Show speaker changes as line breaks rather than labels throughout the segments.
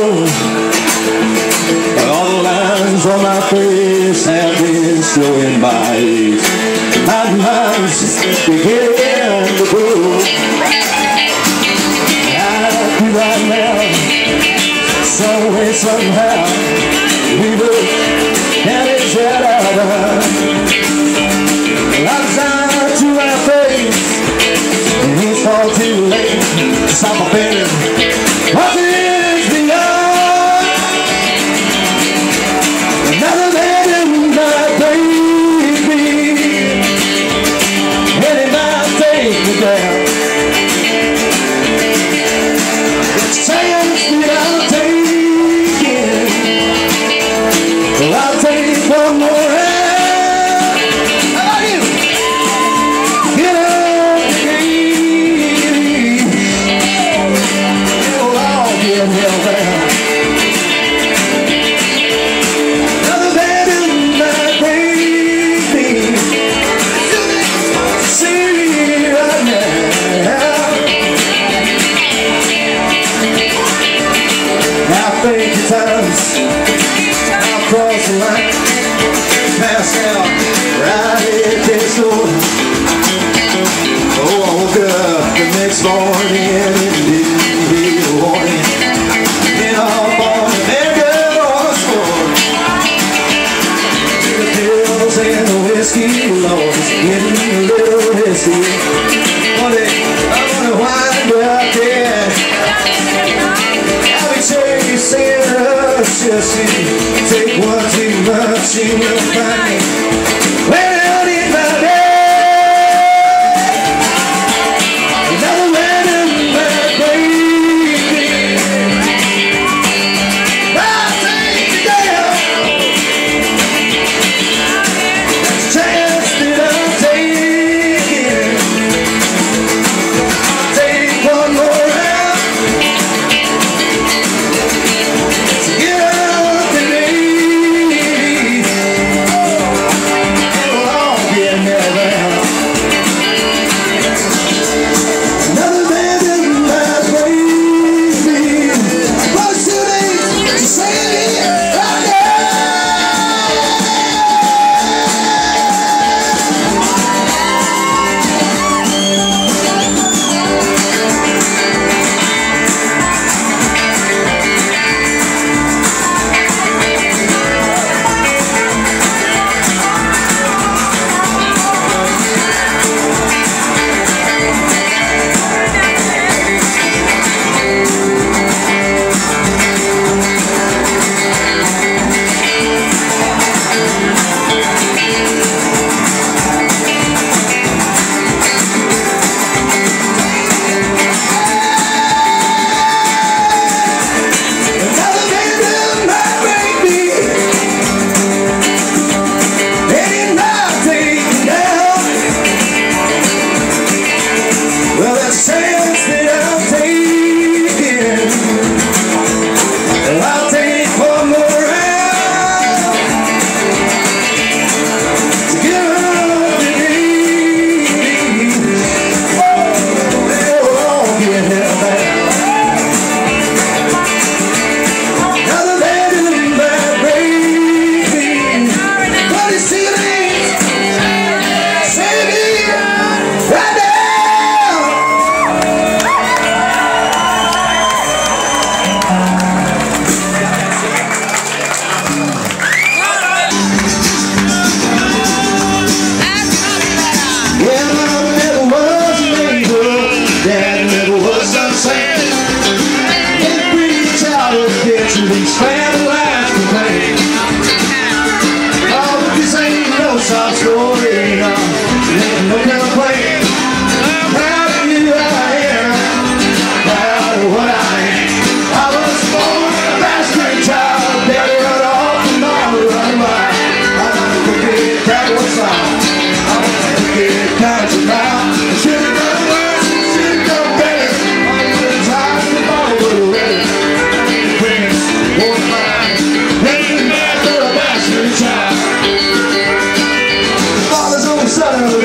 All the lines on my face have been showing my mind's beginning to. Happy right now, some way, somehow, we to face, it's far too late. To stop feeling. I'll cross the line Pass out right at this door Oh, I woke up the next morning and didn't hear the warning off on the pills and the whiskey, Lord, it's getting a little you Take one too much, you will find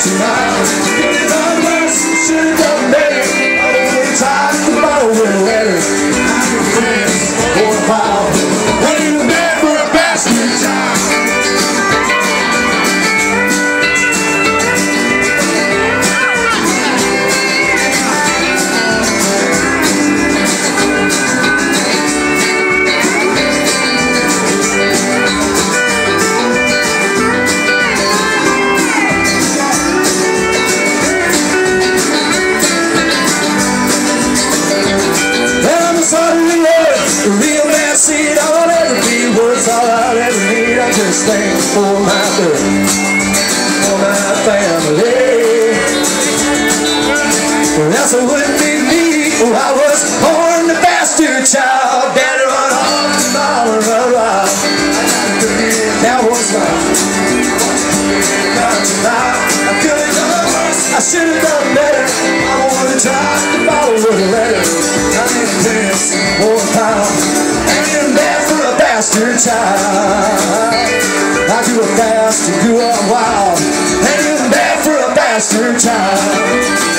country miles. Could have done need. I just thank for my birth, for my family. Or else it wouldn't be me. Oh, I was born the bastard child. Daddy run off and mama run wild. Now what's mine? I could have done worse. I should have done better. I would have tried to follow a letter. I need this more pound. Ain't bad for a bastard child. I are fast and wild. Bad for a bastard child.